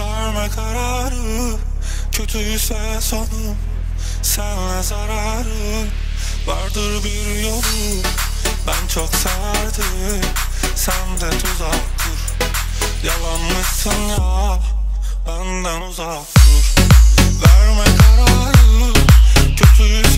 Verme kararı Kötüyse sonum Senle zararı. Vardır bir yolu Ben çok severdim Sen de tuzak kur. Yalanmışsın ya Benden uzak dur. Verme kararı Kötüyse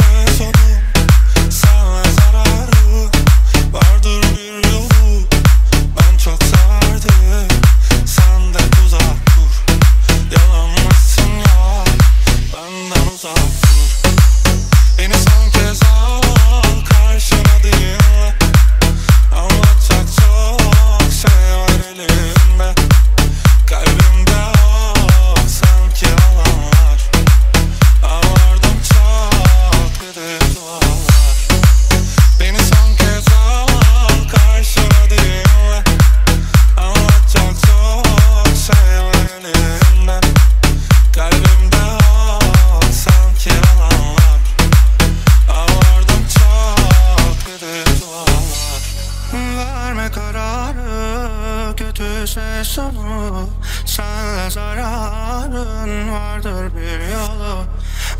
kararı kötüyse sonu. Senle zararın vardır bir yolu.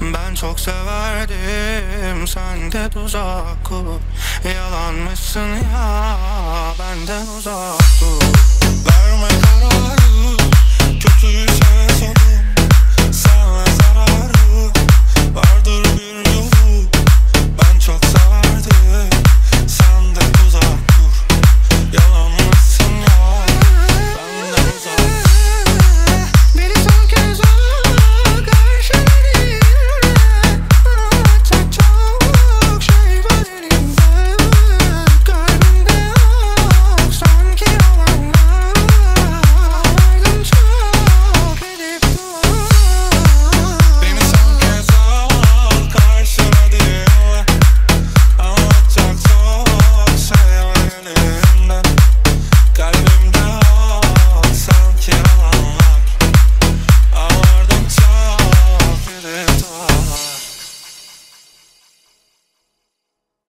Ben çok severdim sen de tuzak kur Yalanmışsın ya benden uzak dur. Verme kararı